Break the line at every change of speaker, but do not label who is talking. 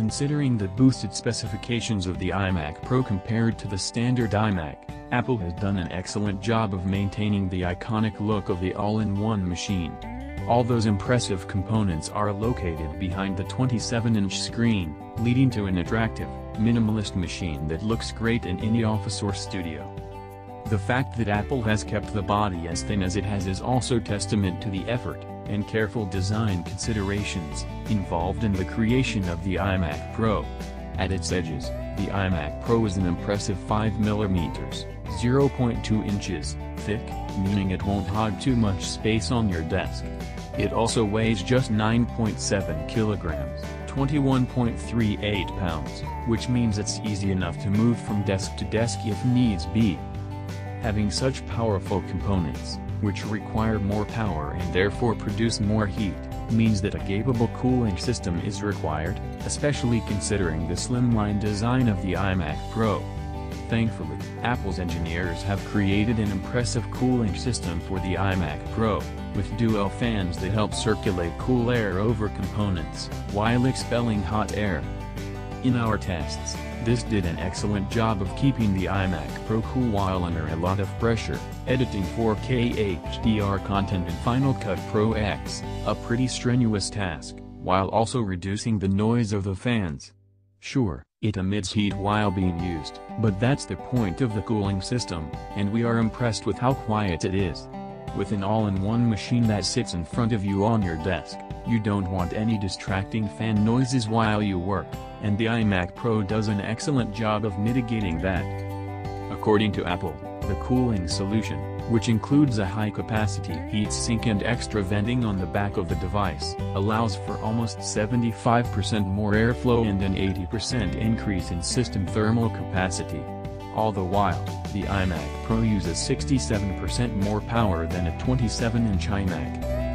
Considering the boosted specifications of the iMac Pro compared to the standard iMac, Apple has done an excellent job of maintaining the iconic look of the all-in-one machine. All those impressive components are located behind the 27-inch screen, leading to an attractive, minimalist machine that looks great in any office or studio. The fact that Apple has kept the body as thin as it has is also testament to the effort, and careful design considerations, involved in the creation of the iMac Pro. At its edges, the iMac Pro is an impressive 5mm, 0.2 inches, thick, meaning it won't hog too much space on your desk. It also weighs just 9.7 kilograms, 21.38 pounds, which means it's easy enough to move from desk to desk if needs be. Having such powerful components, which require more power and therefore produce more heat, means that a capable cooling system is required, especially considering the slimline design of the iMac Pro. Thankfully, Apple's engineers have created an impressive cooling system for the iMac Pro, with dual fans that help circulate cool air over components, while expelling hot air. In our tests, this did an excellent job of keeping the iMac Pro cool while under a lot of pressure, editing 4K HDR content in Final Cut Pro X, a pretty strenuous task, while also reducing the noise of the fans. Sure, it emits heat while being used, but that's the point of the cooling system, and we are impressed with how quiet it is. With an all-in-one machine that sits in front of you on your desk, you don't want any distracting fan noises while you work, and the iMac Pro does an excellent job of mitigating that. According to Apple, the cooling solution, which includes a high-capacity heatsink and extra venting on the back of the device, allows for almost 75% more airflow and an 80% increase in system thermal capacity. All the while, the iMac Pro uses 67% more power than a 27-inch iMac.